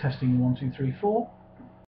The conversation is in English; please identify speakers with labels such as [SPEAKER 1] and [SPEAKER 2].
[SPEAKER 1] Testing one, two, three, four.